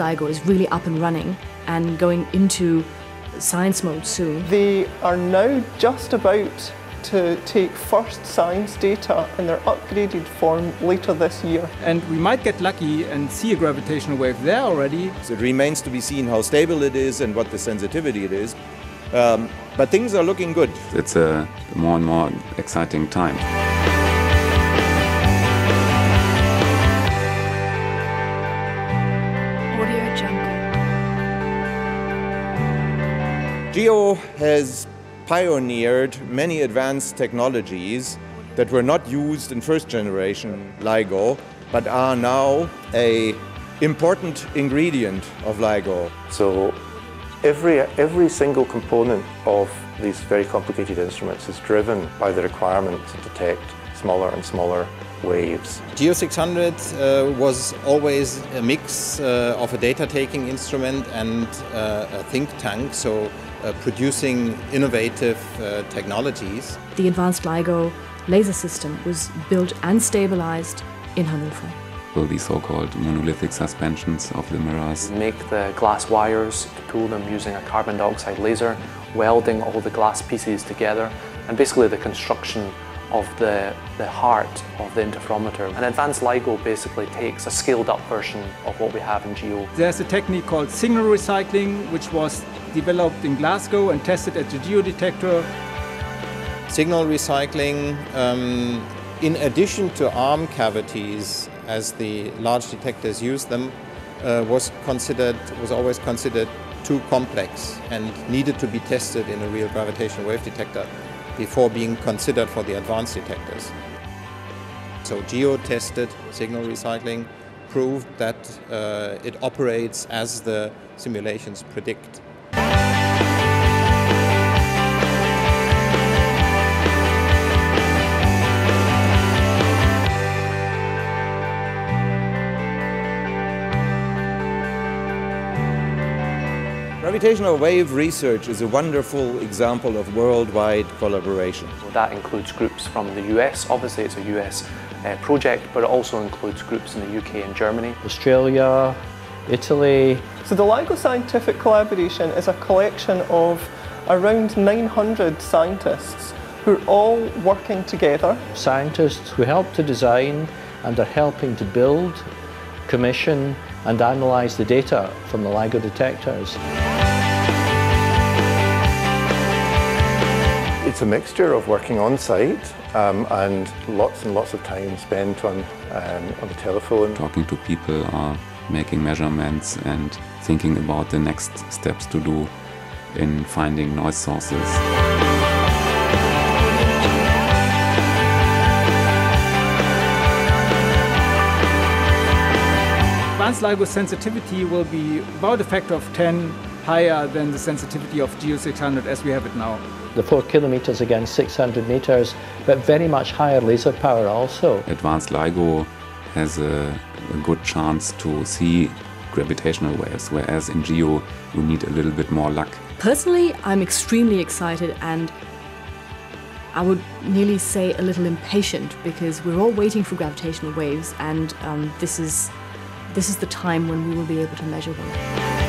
LIGO is really up and running and going into science mode soon. They are now just about to take first science data in their upgraded form later this year. And we might get lucky and see a gravitational wave there already. So it remains to be seen how stable it is and what the sensitivity it is. Um, but things are looking good. It's a more and more exciting time. GEO has pioneered many advanced technologies that were not used in first generation LIGO, but are now a important ingredient of LIGO. So every, every single component of these very complicated instruments is driven by the requirement to detect smaller and smaller waves. GEO 600 uh, was always a mix uh, of a data taking instrument and uh, a think tank, so uh, producing innovative uh, technologies. The advanced LIGO laser system was built and stabilized in Hannover. So the so-called monolithic suspensions of the mirrors. Make the glass wires, cool them using a carbon dioxide laser, welding all the glass pieces together, and basically the construction of the, the heart of the interferometer. An advanced LIGO basically takes a scaled up version of what we have in GEO. There's a technique called signal recycling, which was developed in Glasgow and tested at the GEO detector. Signal recycling, um, in addition to arm cavities, as the large detectors use them, uh, was considered was always considered too complex and needed to be tested in a real gravitational wave detector before being considered for the advanced detectors. So GEO tested signal recycling, proved that uh, it operates as the simulations predict. Gravitational wave research is a wonderful example of worldwide collaboration. That includes groups from the US, obviously it's a US uh, project, but it also includes groups in the UK and Germany. Australia, Italy. So the LIGO Scientific Collaboration is a collection of around 900 scientists who are all working together. Scientists who help to design and are helping to build, commission and analyse the data from the LIGO detectors. It's a mixture of working on site um, and lots and lots of time spent on, um, on the telephone. Talking to people or making measurements and thinking about the next steps to do in finding noise sources. Advanced LIGO sensitivity will be about a factor of 10 higher than the sensitivity of GEO 600 as we have it now. The 4 kilometers again, 600 meters, but very much higher laser power also. Advanced LIGO has a, a good chance to see gravitational waves, whereas in GEO you need a little bit more luck. Personally, I'm extremely excited and I would nearly say a little impatient because we're all waiting for gravitational waves and um, this is this is the time when we will be able to measure them.